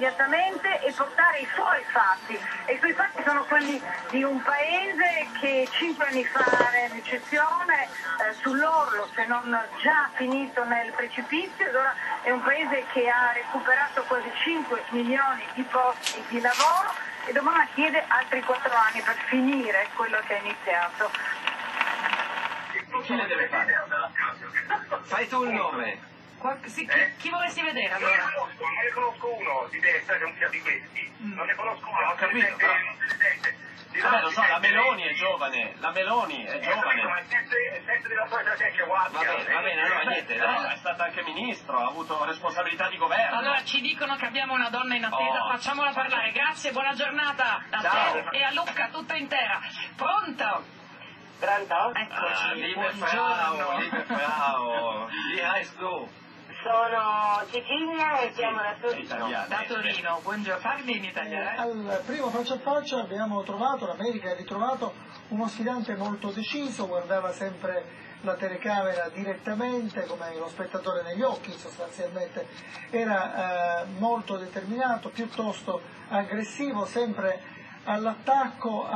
immediatamente e portare i suoi fatti. E i suoi fatti sono quelli di un paese che cinque anni fa era in recessione, eh, sull'orlo se non già finito nel precipizio ed ora è un paese che ha recuperato quasi 5 milioni di posti di lavoro e domani chiede altri 4 anni per finire quello che ha iniziato. Chi le deve fare? Fai tu il nome. Qual- sì, chi, chi vorresti vedere Non ne allora? conosco, non ne conosco uno di destra che non sia di questi. Non ne conosco uno. Ho capito, però- Vabbè, lo so, la Meloni è giovane, la Meloni è giovane. Della gente guardia. Va bene, va bene, allora niente, no, è stata anche ministro, ha avuto responsabilità di governo. Allora ci dicono che abbiamo una donna in attesa, Oh. facciamola parlare. Grazie, buona giornata a Ciao. te e a Lucca tutta intera. Pronto? Pronto? Eccoci, Ah, liebe Frau, buongiorno. liebe Frau, wie heißt du? Sono Cecilia e chiamo da Torino. Da Torino, buongiorno. Parli in italiano. eh? Al primo faccia a faccia abbiamo trovato, l'America ha ritrovato uno sfidante molto deciso, guardava sempre la telecamera direttamente come lo spettatore negli occhi sostanzialmente, era eh, molto determinato, piuttosto aggressivo, sempre all'attacco,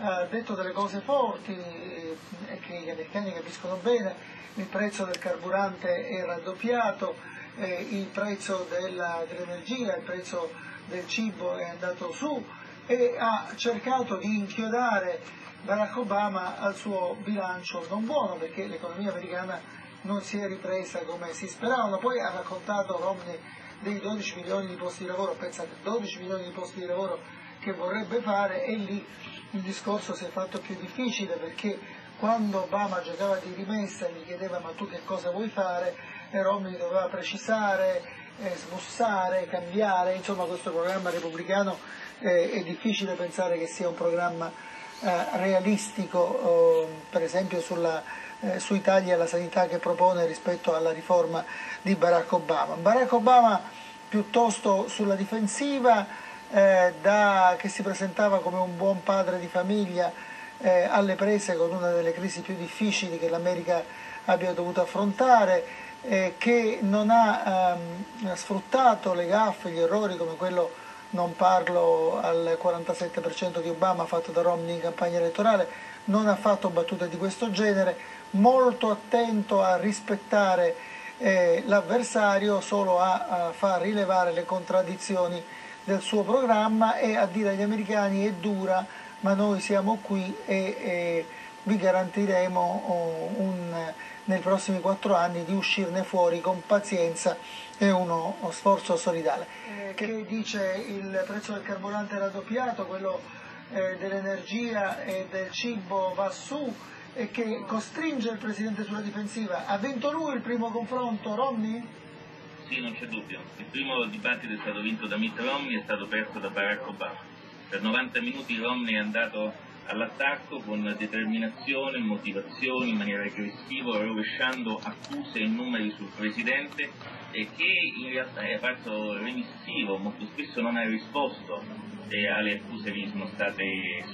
ha detto delle cose forti eh, e che gli americani capiscono bene, il prezzo del carburante è raddoppiato, eh, il prezzo della- dell'energia, il prezzo del cibo è andato su e ha cercato di inchiodare Barack Obama al suo bilancio non buono perché l'economia americana non si è ripresa come si speravano. Poi ha raccontato Romney dei 12 milioni di posti di lavoro, pensate 12 milioni di posti di lavoro che vorrebbe fare e lì il discorso si è fatto più difficile perché quando Obama giocava di rimessa e gli chiedeva ma tu che cosa vuoi fare Romney doveva precisare, eh, smussare, cambiare, insomma questo programma repubblicano eh, è difficile pensare che sia un programma eh, realistico per esempio sulla, eh, sui tagli alla sanità che propone rispetto alla riforma di Barack Obama. Barack Obama piuttosto sulla difensiva eh, da- che si presentava come un buon padre di famiglia eh, alle prese con una delle crisi più difficili che l'America abbia dovuto affrontare, eh, che non ha ehm, sfruttato le gaffe, gli errori come quello, non parlo al 47% di Obama fatto da Romney in campagna elettorale, non ha fatto battute di questo genere, molto attento a rispettare eh, l'avversario, solo a, a far rilevare le contraddizioni del suo programma e a dire agli americani è dura, ma noi siamo qui e, e vi garantiremo oh, un- nei prossimi quattro anni di uscirne fuori con pazienza e uno sforzo solidale. Eh, che dice il prezzo del carburante è raddoppiato, quello eh, dell'energia e del cibo va su e che costringe il Presidente sulla difensiva. Ha vinto lui il primo confronto, Romney? Sì, non c'è dubbio. Il primo dibattito è stato vinto da Mitt Romney e è stato perso da Barack Obama. Per 90 minuti Romney è andato all'attacco con determinazione, motivazione, in maniera aggressiva, rovesciando accuse e numeri sul Presidente e che in realtà è apparso remissivo, molto spesso non ha risposto eh, alle accuse che gli sono state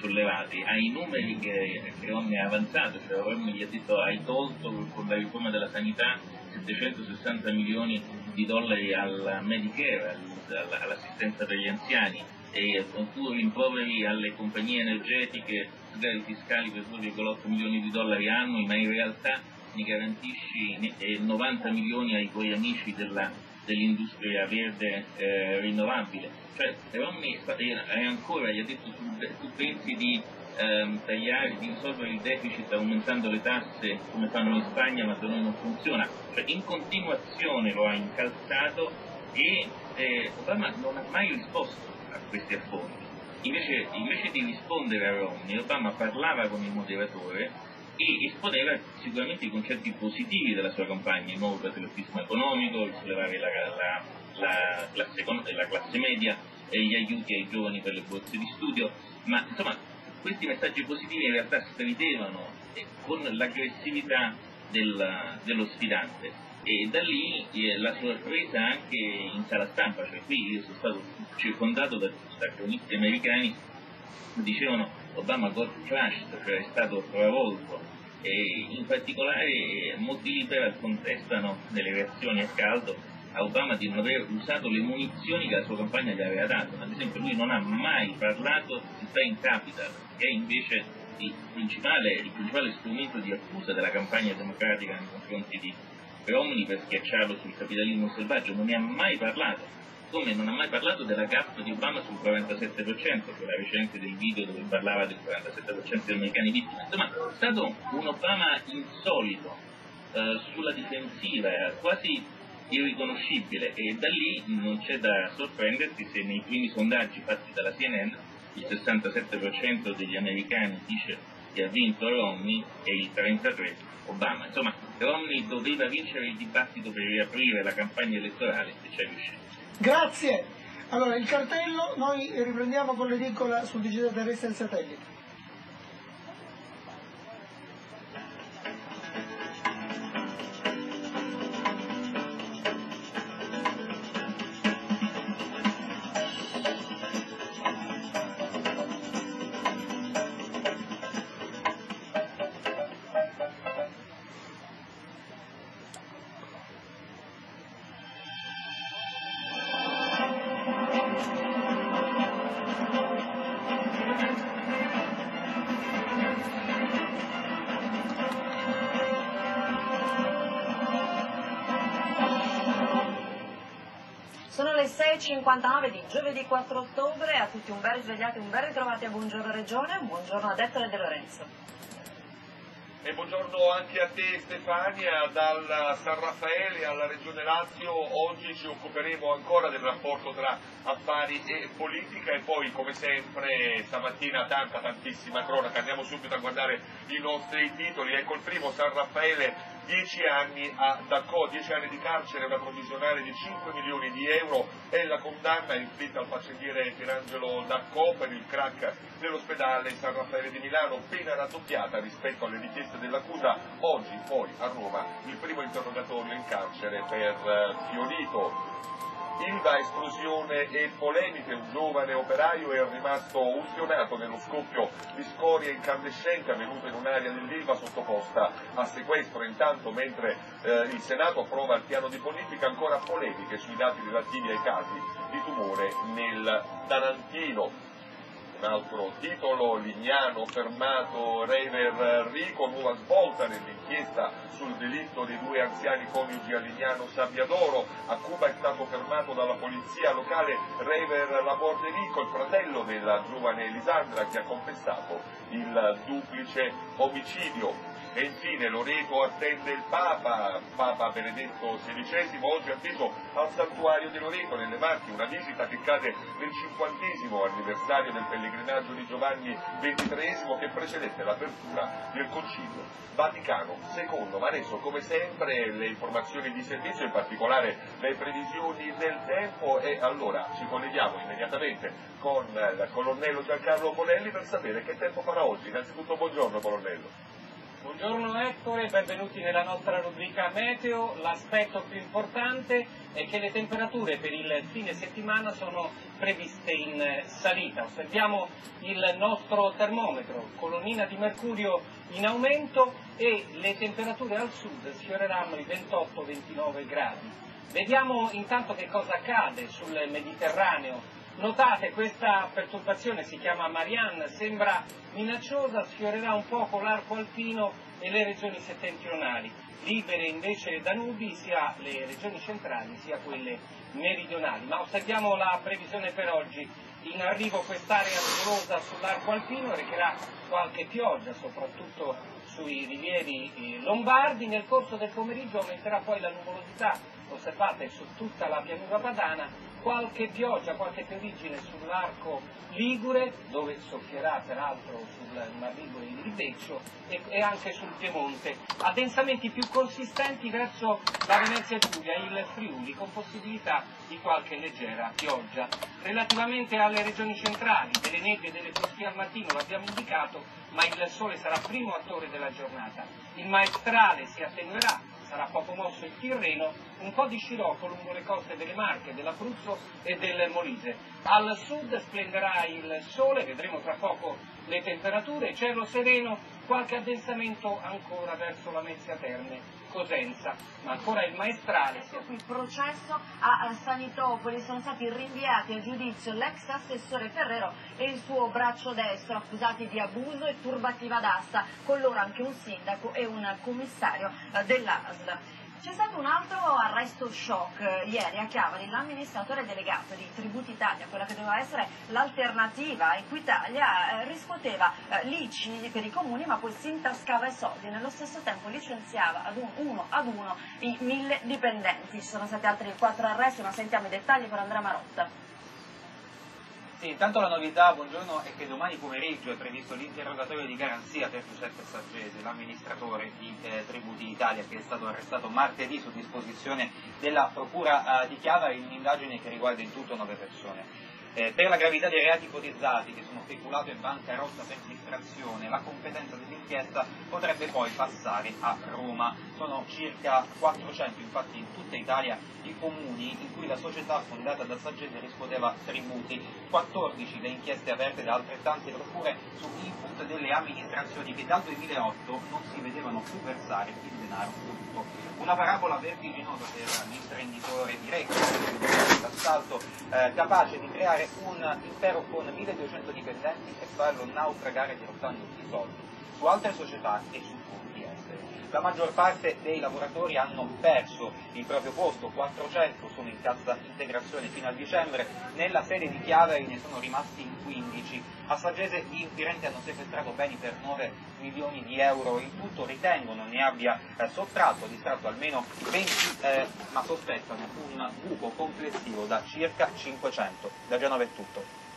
sollevate, ai numeri che, che Romney ha avanzato, cioè Romney gli ha detto hai tolto con la riforma della sanità 760 milioni di dollari al Medicare, al- all'assistenza per gli anziani, e tu rimproveri alle compagnie energetiche sgravi fiscali per 2,8 milioni di dollari annui, ma in realtà ne garantisci ne- eh, 90 milioni ai tuoi amici della- dell'industria verde eh, rinnovabile. Cioè Romney è ancora, gli ha detto tu, pensi di ehm, tagliare, di risolvere il deficit aumentando le tasse come fanno in Spagna, ma da noi non funziona. Cioè in continuazione lo ha incalzato e eh, Obama non ha mai risposto a questi affondi. Invece, invece di rispondere a Romney, Obama parlava con il moderatore e esponeva sicuramente i concetti positivi della sua campagna, il nuovo patriottismo economico, il sollevare la, la- la classe, la classe media e gli aiuti ai giovani per le borse di studio, ma insomma questi messaggi positivi in realtà stridevano eh, con l'aggressività del- dello sfidante. E da lì eh, la sorpresa anche in sala stampa, cioè qui io sono stato circondato da, da cronisti americani dicevano Obama got crushed, cioè è stato travolto. E in particolare molti liberal contestano nelle reazioni a caldo a Obama di non aver usato le munizioni che la sua campagna gli aveva dato. Ad esempio lui non ha mai parlato di paying capital, che è invece il principale, il principale strumento di accusa della campagna democratica nei confronti di Romney per schiacciarlo sul capitalismo selvaggio, non ne ha mai parlato come non ha mai parlato della gap di Obama sul 47%, quella recente del video dove parlava del 47% degli americani vittime. Insomma, è stato un Obama insolito, eh, sulla difensiva, quasi irriconoscibile e da lì non c'è da sorprendersi se nei primi sondaggi fatti dalla CNN il 67% degli americani dice che ha vinto Romney e il 33% Obama. Insomma, Romney doveva vincere il dibattito per riaprire la campagna elettorale e ci è riuscito. Grazie. Allora, il cartello noi riprendiamo con l'edicola sul digitale terrestre del satellite. Le 6.59 di giovedì 4 ottobre, a tutti un ben risvegliati, un ben ritrovati a Buongiorno Regione, un buongiorno a Ettore De Lorenzo. E buongiorno anche a te Stefania, dal San Raffaele alla Regione Lazio. Oggi ci occuperemo ancora del rapporto tra affari e politica e poi come sempre stamattina tanta tantissima cronaca. Andiamo subito a guardare i nostri titoli. Ecco il primo San Raffaele 10 anni a Dacco, 10 anni di carcere, una provvisionale di 5 milioni di euro e la condanna inflitta al faccendiere Pierangelo Dacco per il crack dell'ospedale San Raffaele di Milano, pena raddoppiata rispetto alle richieste dell'accusa. Oggi poi a Roma il primo interrogatorio in carcere per Fiorito. Ilva, esplosione e polemiche, un giovane operaio è rimasto ustionato nello scoppio di scorie incandescenti avvenuto in un'area dell'Ilva sottoposta a sequestro. Intanto, mentre eh, il Senato approva il piano di politica, ancora polemiche sui dati relativi ai casi di tumore nel Danantino. Un altro titolo, Lignano fermato Rever Rico, nuova svolta nell'inchiesta sul delitto dei due anziani coniugi a Lignano Sabbiadoro. A Cuba è stato fermato dalla polizia locale Rever Laborde Rico, il fratello della giovane Elisandra che ha confessato il duplice omicidio. E infine Loreto attende il Papa, Papa Benedetto XVI, oggi atteso al santuario di Loreto nelle Marche, una visita che cade nel cinquantesimo anniversario del pellegrinaggio di Giovanni XXIII che precedette l'apertura del Concilio Vaticano II. Ma adesso come sempre le informazioni di servizio, in particolare le previsioni del tempo e allora ci colleghiamo immediatamente con il colonnello Giancarlo Bonelli per sapere che tempo farà oggi. Innanzitutto buongiorno colonnello. Buongiorno Ettore, benvenuti nella nostra rubrica Meteo. L'aspetto più importante è che le temperature per il fine settimana sono previste in salita. Osserviamo il nostro termometro, colonnina di mercurio in aumento e le temperature al sud sfioreranno i 28-29 gradi. Vediamo intanto che cosa accade sul Mediterraneo Notate, questa perturbazione si chiama Marianne, sembra minacciosa, sfiorerà un poco l'arco alpino e le regioni settentrionali, libere invece da nubi sia le regioni centrali sia quelle meridionali. Ma osserviamo la previsione per oggi. In arrivo quest'area nuvolosa sull'arco alpino recherà qualche pioggia, soprattutto sui rivieri eh, lombardi. Nel corso del pomeriggio aumenterà poi la nuvolosità, osservate, su tutta la pianura padana qualche pioggia, qualche piovigine sull'arco ligure, dove soffierà peraltro sul Mar Ligure il Ribeccio, e, e, anche sul Piemonte. Addensamenti più consistenti verso la Venezia Giulia e il Friuli, con possibilità di qualche leggera pioggia. Relativamente alle regioni centrali, delle nebbie e delle frosche al mattino l'abbiamo indicato, ma il sole sarà primo attore della giornata. Il maestrale si attenuerà, sarà poco mosso il Tirreno un po' di scirocco lungo le coste delle Marche, dell'Abruzzo e del Molise. Al sud splenderà il sole, vedremo tra poco le temperature, cielo sereno, qualche addensamento ancora verso la Mezzia Terme. Cosenza, ma ancora il maestrale. Qui processo a Sanitopoli sono stati rinviati a giudizio l'ex assessore Ferrero e il suo braccio destro accusati di abuso e turbativa d'asta, con loro anche un sindaco e un commissario eh, dell'ASL. C'è stato un altro arresto shock eh, ieri a Chiavari, l'amministratore delegato di Tributi Italia, quella che doveva essere l'alternativa Equitalia, eh, riscuoteva eh, l'ICI per i comuni ma poi si intascava i soldi e nello stesso tempo licenziava ad un- uno ad uno i mille dipendenti. Ci sono stati altri quattro arresti, ma sentiamo i dettagli con Andrea Marotta. Sì, intanto la novità, buongiorno, è che domani pomeriggio è previsto l'interrogatorio di garanzia per Giuseppe Saggese, l'amministratore di eh, Tributi Italia che è stato arrestato martedì su disposizione della Procura eh, di Chiavari in un'indagine che riguarda in tutto nove persone. Eh, per la gravità dei reati ipotizzati, che sono peculato e bancarotta per distrazione, la competenza dell'inchiesta potrebbe poi passare a Roma. Sono circa 400 infatti in tutta Italia i comuni in cui la società fondata da Saggese riscuoteva tributi, 14 le inchieste aperte da altrettante procure su input delle amministrazioni che dal 2008 non si vedevano più versare il denaro giusto. Una parabola vertiginosa per l'imprenditore di Recco, d'assalto, eh, capace di creare un impero con 1200 dipendenti e farlo naufragare dirottando i soldi su altre società e su fondi esteri. La maggior parte dei lavoratori hanno perso il proprio posto, 400 sono in cassa integrazione fino a dicembre, nella sede di Chiavari ne sono rimasti in 15. A Saggese gli inquirenti hanno sequestrato beni per 9 milioni di euro, in tutto ritengono ne abbia eh, sottratto, distratto almeno 20, eh, ma sospettano un buco complessivo da circa 500. Da Genova è tutto.